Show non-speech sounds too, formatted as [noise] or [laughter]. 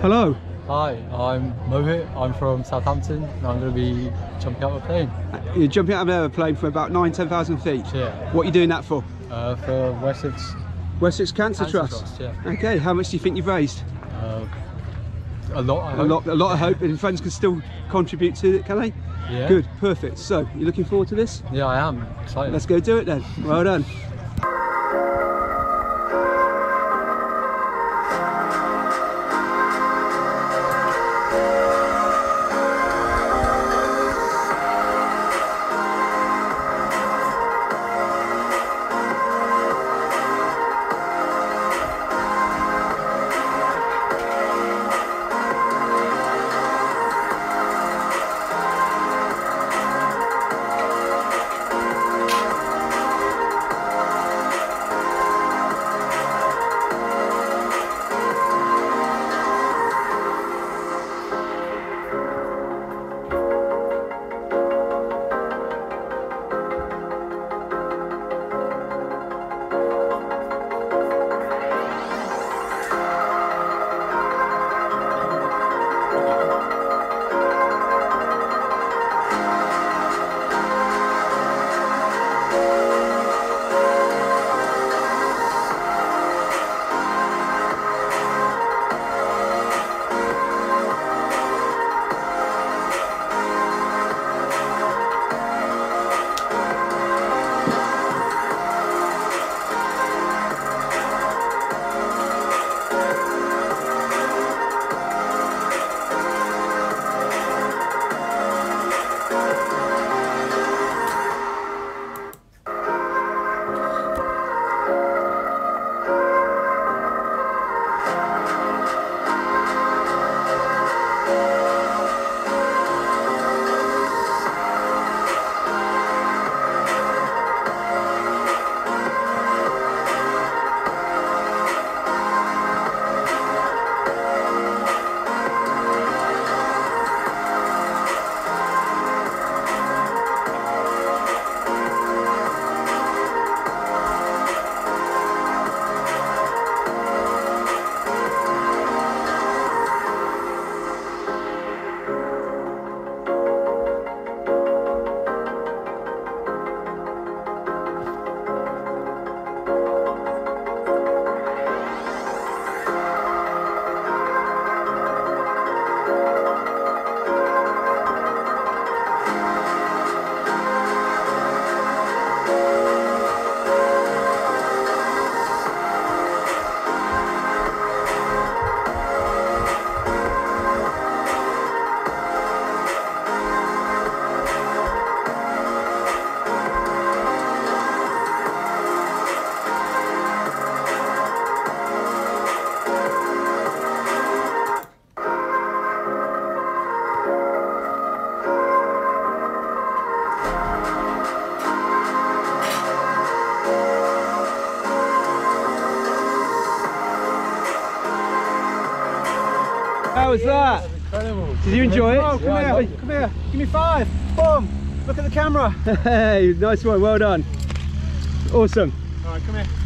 Hello. Hi, I'm Mohit. I'm from Southampton and I'm going to be jumping out of a plane. You're jumping out of an aeroplane from about nine, 10,000 feet. Yeah. What are you doing that for? Uh, for Wessex Wessex Cancer, Cancer Trust. Trust, yeah. Okay, how much do you think you've raised? Uh, a lot, I A lot, a lot of hope, and friends can still contribute to it, can they? Yeah. Good, perfect. So, you're looking forward to this? Yeah, I am. Excited. Let's go do it then. Well done. How was that? Incredible. Did you enjoy it? Oh, come here, come here. Give me five. Boom. Look at the camera. [laughs] Hey, nice one, well done. Awesome. All right, come here.